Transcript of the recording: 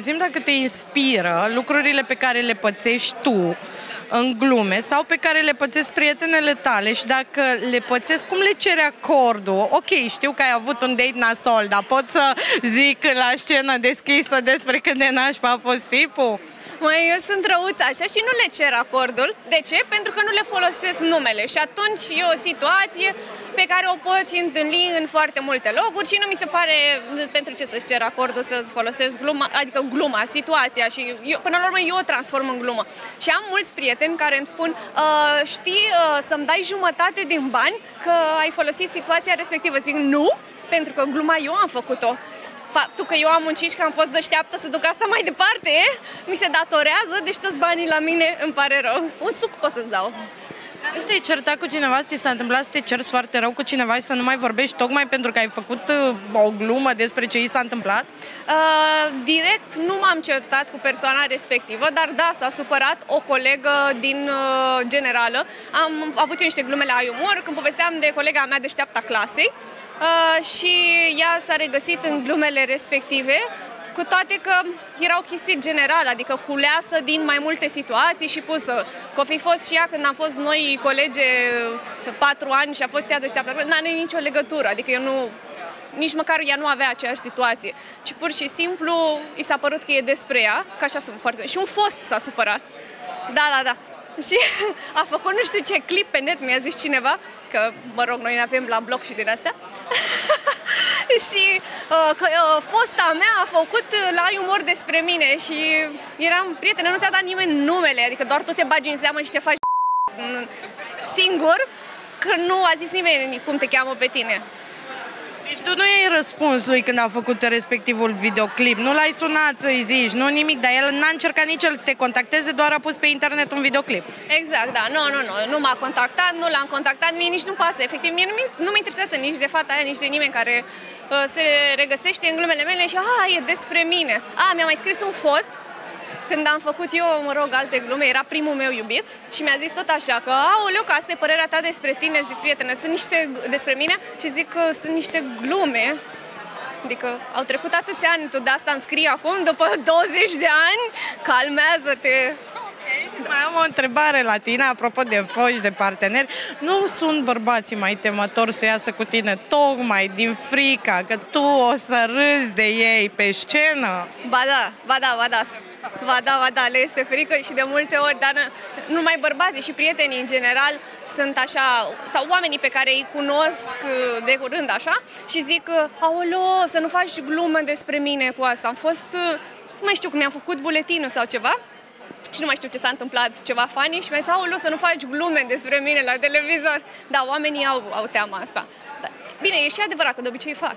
Simt dacă te inspiră lucrurile pe care le pățești tu în glume sau pe care le pățesc prietenele tale și dacă le pățesc, cum le cere acordul? Ok, știu că ai avut un date nasol, dar pot să zic la scenă deschisă despre cât de nașpa a fost tipul? Măi, eu sunt răuță așa și nu le cer acordul. De ce? Pentru că nu le folosesc numele și atunci e o situație pe care o poți întâlni în foarte multe locuri și nu mi se pare pentru ce să-ți cer acordul să-ți folosesc gluma, adică gluma, situația și eu, până la urmă eu o transform în glumă. Și am mulți prieteni care îmi spun uh, știi uh, să-mi dai jumătate din bani că ai folosit situația respectivă. Zic nu, pentru că gluma eu am făcut-o faptul că eu am muncit și că am fost deșteaptă să duc asta mai departe, mi se datorează, deci toți banii la mine îmi pare rău. Un suc pot să-ți dau. Nu te-ai certat cu cineva, ți s-a întâmplat să te cerți foarte rău cu cineva și să nu mai vorbești tocmai pentru că ai făcut uh, o glumă despre ce i s-a întâmplat? Uh, direct nu m-am certat cu persoana respectivă, dar da, s-a supărat o colegă din uh, generală. Am avut eu niște glume la umor când povesteam de colega mea deșteapta clasei uh, și ea s-a regăsit în glumele respective cu toate că erau chestii generale, adică culeasă din mai multe situații și pusă. Că o fi fost și ea când am fost noi colege patru ani și a fost ea deșteaptă, n-are nicio legătură, adică eu nu, nici măcar ea nu avea aceeași situație, ci pur și simplu i s-a părut că e despre ea, că așa sunt foarte... Și un fost s-a supărat. Da, da, da. Și a făcut nu știu ce clip pe net, mi-a zis cineva, că, mă rog, noi ne avem la blog și din astea. și uh, că uh, fosta mea a făcut uh, la umor despre mine și eram prietenă, nu ți-a dat nimeni numele, adică doar tu te bagi în seamă și te faci singur, că nu a zis nimeni cum te cheamă pe tine. Deci tu nu i-ai răspuns lui când a făcut respectivul videoclip, nu l-ai sunat să-i zici, nu nimic, dar el n-a încercat nici el să te contacteze, doar a pus pe internet un videoclip. Exact, da, nu, nu, nu, nu m-a contactat, nu l-am contactat, mie nici nu pasă, efectiv, mie nu mă interesează nici de fata aia, nici de nimeni care uh, se regăsește în glumele mele și, a, e despre mine. A, mi-a mai scris un fost când am făcut eu, mă rog, alte glume, era primul meu iubit și mi-a zis tot așa că, aoleu, că asta e părerea ta despre tine, zic, prietene, sunt niște, despre mine și zic că sunt niște glume Adică au trecut atâția ani, tu de asta îmi scrii acum, după 20 de ani, calmează-te! Da. Mai am o întrebare la tine, apropo de foști, de parteneri. Nu sunt bărbații mai temători să iasă cu tine tocmai din frica că tu o să râzi de ei pe scenă? Ba da, ba da, ba da. Ba da, ba da, le este frică și de multe ori, dar nu numai bărbații și prietenii în general sunt așa, sau oamenii pe care îi cunosc de curând așa și zic, aolo, să nu faci glume despre mine cu asta. Am fost, nu mai știu cum mi-am făcut buletinul sau ceva și nu mai știu ce s-a întâmplat, ceva funny și mi-a zis, aoleu, să nu faci glume despre mine la televizor. Da, oamenii au, au teama asta. Bine, e și adevărat că de obicei fac.